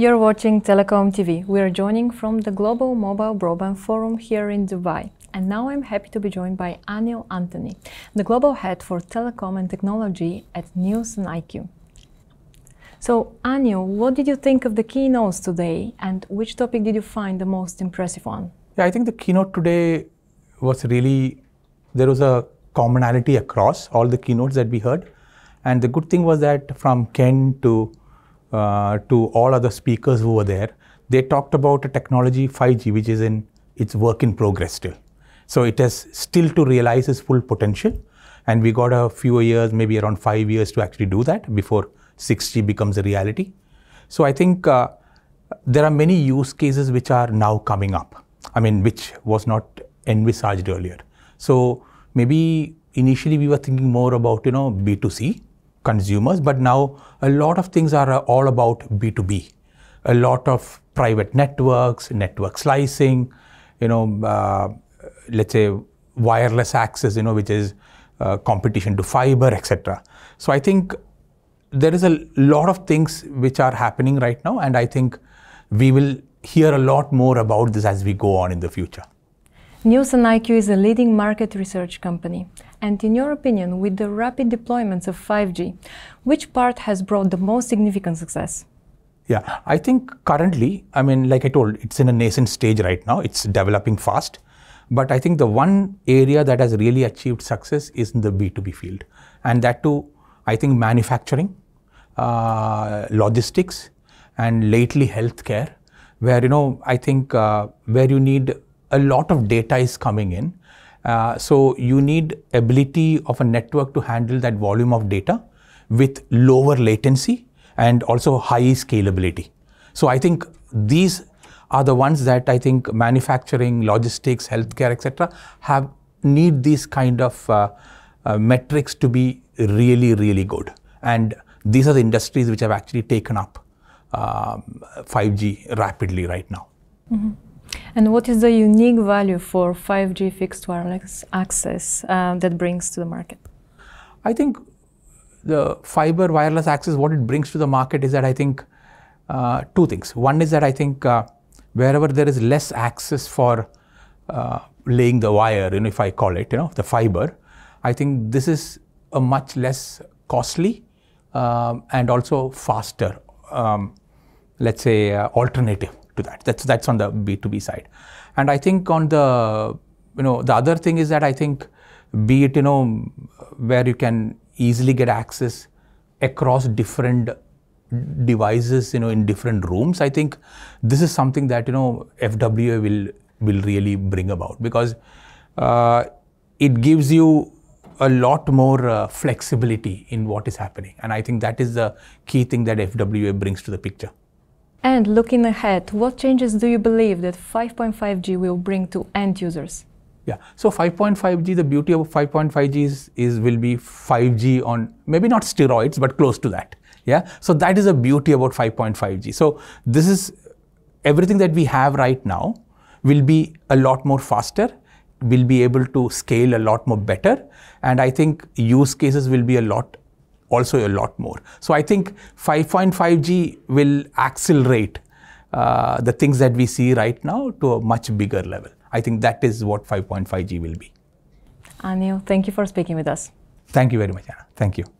You're watching Telecom TV. We are joining from the Global Mobile Broadband Forum here in Dubai. And now I'm happy to be joined by Anil Antony, the Global Head for Telecom and Technology at Nielsen IQ. So, Anil, what did you think of the keynotes today and which topic did you find the most impressive one? Yeah, I think the keynote today was really, there was a commonality across all the keynotes that we heard. And the good thing was that from Ken to to all other speakers who were there, they talked about a technology 5G, which is in its work in progress still. So it has still to realize its full potential. And we got a few years, maybe around five years to actually do that before 6G becomes a reality. So I think uh, there are many use cases which are now coming up. I mean, which was not envisaged earlier. So maybe initially we were thinking more about, you know, B2C, consumers, but now a lot of things are all about B2B. A lot of private networks, network slicing, you know, uh, let's say wireless access, you know, which is uh, competition to fiber, etc. So I think there is a lot of things which are happening right now, and I think we will hear a lot more about this as we go on in the future. Nielsen IQ is a leading market research company. And in your opinion, with the rapid deployments of 5G, which part has brought the most significant success? Yeah, I think currently, I mean, like I told, it's in a nascent stage right now. It's developing fast. But I think the one area that has really achieved success is in the B2B field. And that too, I think manufacturing, uh, logistics, and lately healthcare, where, you know, I think uh, where you need a lot of data is coming in. Uh, so you need ability of a network to handle that volume of data with lower latency and also high scalability. So I think these are the ones that I think manufacturing, logistics, healthcare, etc., have need these kind of uh, uh, metrics to be really, really good. And these are the industries which have actually taken up 5G um, rapidly right now. Mm -hmm. And what is the unique value for 5G fixed wireless access uh, that brings to the market? I think the fiber wireless access, what it brings to the market is that I think uh, two things. One is that I think uh, wherever there is less access for uh, laying the wire, you know, if I call it, you know, the fiber, I think this is a much less costly um, and also faster, um, let's say, uh, alternative to that. That's that's on the B2B side. And I think on the you know the other thing is that I think be it you know where you can easily get access across different devices you know in different rooms i think this is something that you know fwa will will really bring about because uh, it gives you a lot more uh, flexibility in what is happening and i think that is the key thing that fwa brings to the picture and looking ahead, what changes do you believe that 5.5G will bring to end users? Yeah, so 5.5G, the beauty of 5.5G is, is will be 5G on maybe not steroids, but close to that. Yeah, so that is a beauty about 5.5G. So this is everything that we have right now will be a lot more faster, will be able to scale a lot more better, and I think use cases will be a lot also a lot more. So I think 5.5G will accelerate uh, the things that we see right now to a much bigger level. I think that is what 5.5G will be. Anil, thank you for speaking with us. Thank you very much, Anna. Thank you.